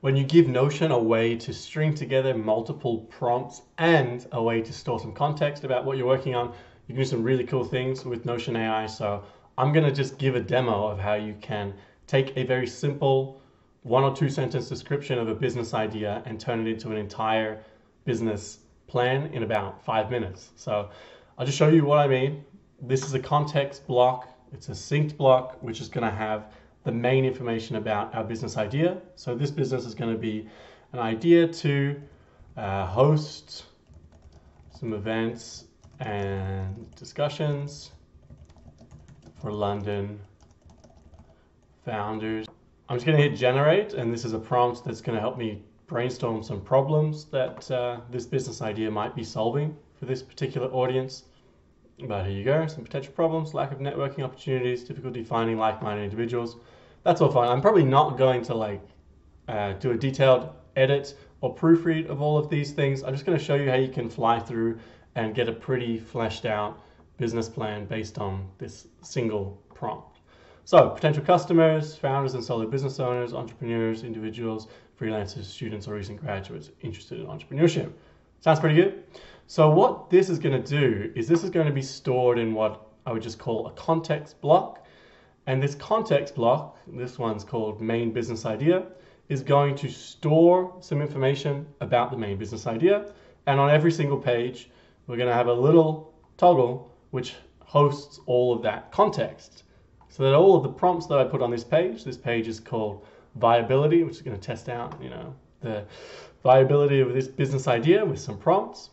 when you give Notion a way to string together multiple prompts and a way to store some context about what you're working on, you can do some really cool things with Notion AI. So I'm going to just give a demo of how you can take a very simple one or two sentence description of a business idea and turn it into an entire business plan in about five minutes. So I'll just show you what I mean. This is a context block. It's a synced block, which is going to have the main information about our business idea. So this business is going to be an idea to uh, host some events and discussions for London founders. I'm just going to hit generate, and this is a prompt that's going to help me brainstorm some problems that uh, this business idea might be solving for this particular audience. But here you go, some potential problems, lack of networking opportunities, difficulty finding like-minded individuals. That's all fine. I'm probably not going to like uh, do a detailed edit or proofread of all of these things. I'm just going to show you how you can fly through and get a pretty fleshed out business plan based on this single prompt. So potential customers, founders and solo business owners, entrepreneurs, individuals, freelancers, students, or recent graduates interested in entrepreneurship. Sounds pretty good. So what this is going to do is this is going to be stored in what I would just call a context block. And this context block, this one's called main business idea, is going to store some information about the main business idea. And on every single page, we're going to have a little toggle which hosts all of that context. So that all of the prompts that I put on this page, this page is called viability, which is going to test out, you know, the viability of this business idea with some prompts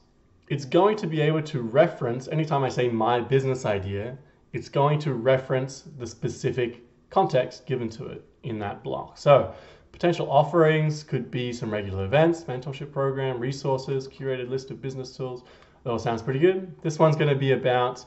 it's going to be able to reference, anytime I say my business idea, it's going to reference the specific context given to it in that block. So potential offerings could be some regular events, mentorship program, resources, curated list of business tools. That all sounds pretty good. This one's going to be about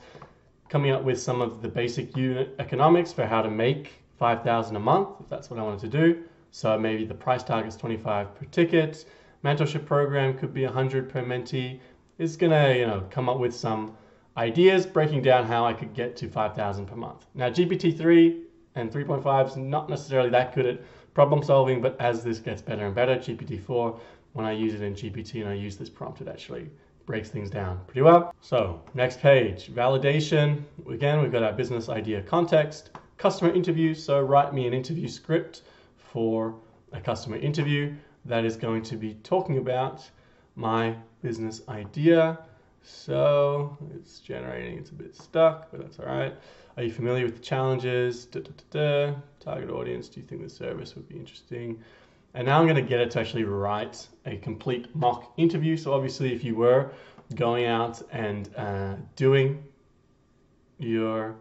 coming up with some of the basic unit economics for how to make 5,000 a month, if that's what I wanted to do. So maybe the price target is 25 per ticket. Mentorship program could be 100 per mentee is gonna you know come up with some ideas breaking down how I could get to 5,000 per month. Now GPT-3 and 3.5 is not necessarily that good at problem solving, but as this gets better and better, GPT-4, when I use it in GPT and I use this prompt, it actually breaks things down pretty well. So next page, validation. Again, we've got our business idea context, customer interview. So write me an interview script for a customer interview that is going to be talking about my business idea. So it's generating, it's a bit stuck, but that's all right. Are you familiar with the challenges? Da, da, da, Target audience, do you think the service would be interesting? And now I'm going to get it to actually write a complete mock interview. So obviously, if you were going out and uh, doing your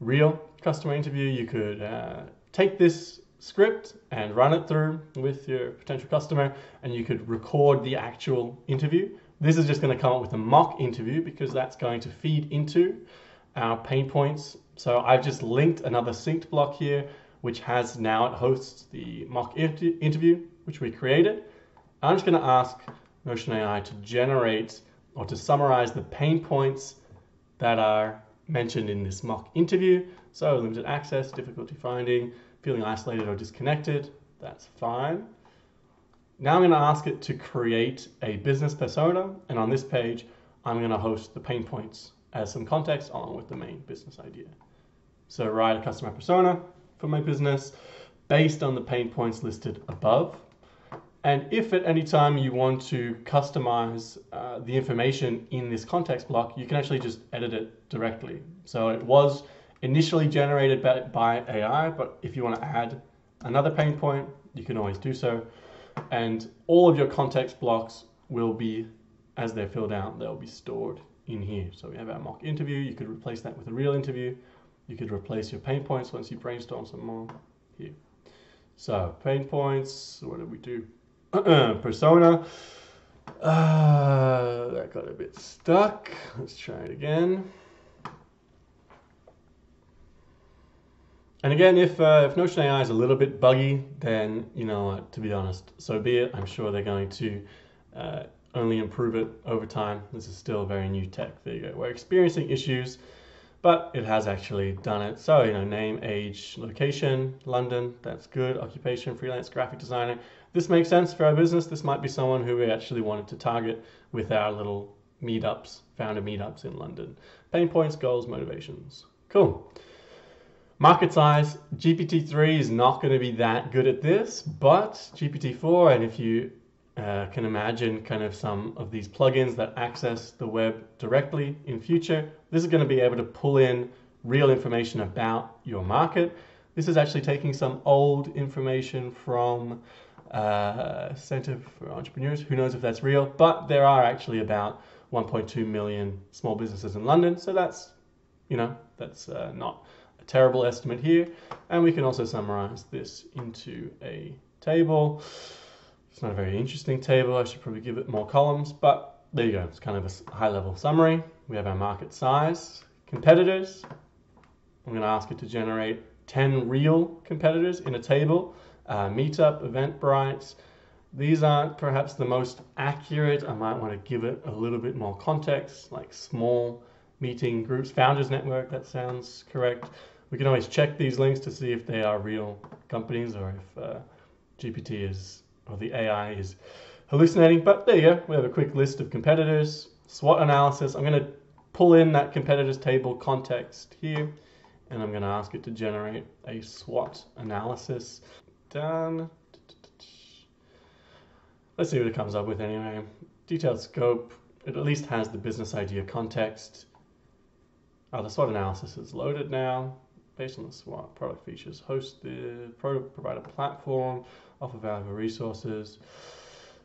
real customer interview, you could uh, take this script and run it through with your potential customer and you could record the actual interview. This is just going to come up with a mock interview because that's going to feed into our pain points. So I've just linked another synced block here, which has now it hosts the mock interview, which we created. I'm just going to ask Notion AI to generate or to summarize the pain points that are mentioned in this mock interview. So limited access, difficulty finding, feeling isolated or disconnected, that's fine. Now I'm going to ask it to create a business persona, and on this page, I'm going to host the pain points as some context along with the main business idea. So write a customer persona for my business based on the pain points listed above. And if at any time you want to customize uh, the information in this context block, you can actually just edit it directly. So it was initially generated by AI, but if you want to add another pain point, you can always do so. And all of your context blocks will be, as they're filled out, they'll be stored in here. So we have our mock interview. You could replace that with a real interview. You could replace your pain points once you brainstorm some more here. So pain points, what did we do? Persona. Uh, that got a bit stuck. Let's try it again. And again, if uh, if Notion AI is a little bit buggy, then you know, to be honest, so be it. I'm sure they're going to uh, only improve it over time. This is still very new tech. There you go. We're experiencing issues, but it has actually done it. So you know, name, age, location, London. That's good. Occupation, freelance graphic designer. this makes sense for our business. This might be someone who we actually wanted to target with our little meetups, founder meetups in London. Pain points, goals, motivations. Cool. Market size, GPT-3 is not going to be that good at this, but GPT-4, and if you uh, can imagine kind of some of these plugins that access the web directly in future, this is going to be able to pull in real information about your market. This is actually taking some old information from uh, Center for Entrepreneurs. Who knows if that's real? But there are actually about 1.2 million small businesses in London, so that's you know that's uh, not a terrible estimate here. And we can also summarize this into a table. It's not a very interesting table. I should probably give it more columns, but there you go. It's kind of a high level summary. We have our market size, competitors. I'm going to ask it to generate 10 real competitors in a table. Uh, Meetup, Eventbrite. These aren't perhaps the most accurate. I might want to give it a little bit more context, like small meeting groups, Founders Network, that sounds correct. We can always check these links to see if they are real companies or if uh, GPT is, or the AI is hallucinating. But there you go. We have a quick list of competitors, SWOT analysis. I'm going to pull in that competitors table context here and I'm going to ask it to generate a SWOT analysis. Done. Let's see what it comes up with anyway. Detailed scope, it at least has the business idea context. Oh, the SWOT analysis is loaded now. Based on the SWOT, product features hosted, product provider platform, offer valuable resources.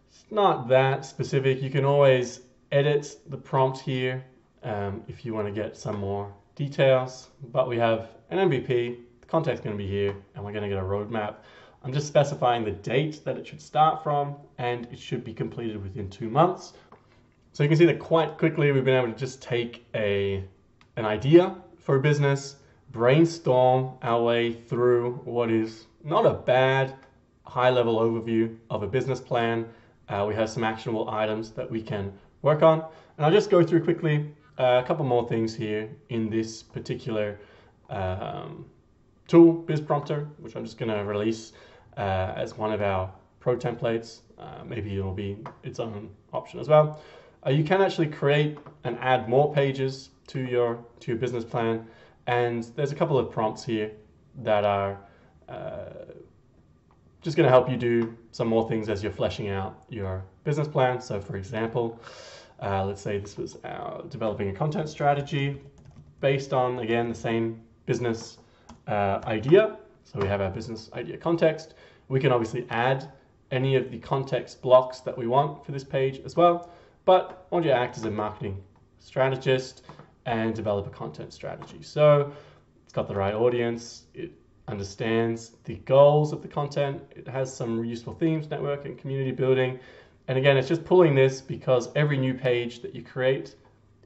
It's not that specific. You can always edit the prompt here um, if you want to get some more details, but we have an MVP, the contact's going to be here, and we're going to get a roadmap. I'm just specifying the date that it should start from, and it should be completed within two months. So you can see that quite quickly we've been able to just take a an idea for a business, brainstorm our way through what is not a bad high level overview of a business plan. Uh, we have some actionable items that we can work on. And I'll just go through quickly uh, a couple more things here in this particular um, tool, BizPrompter, which I'm just going to release uh, as one of our pro templates. Uh, maybe it'll be its own option as well. Uh, you can actually create and add more pages to your to your business plan, and there's a couple of prompts here that are uh, just going to help you do some more things as you're fleshing out your business plan. So, for example, uh, let's say this was our developing a content strategy based on, again, the same business uh, idea. So we have our business idea context. We can obviously add any of the context blocks that we want for this page as well. But I want you to act as a marketing strategist and develop a content strategy. So it's got the right audience. It understands the goals of the content. It has some useful themes, network and community building. And again, it's just pulling this because every new page that you create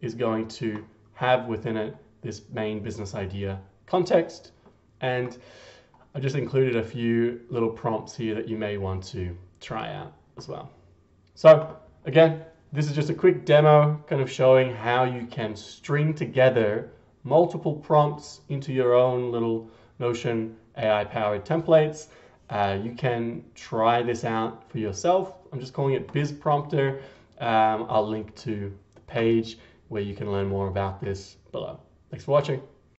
is going to have within it this main business idea context. And I just included a few little prompts here that you may want to try out as well. So again, this is just a quick demo kind of showing how you can string together multiple prompts into your own little Notion AI powered templates. Uh, you can try this out for yourself. I'm just calling it BizPrompter. Um, I'll link to the page where you can learn more about this below. Thanks for watching.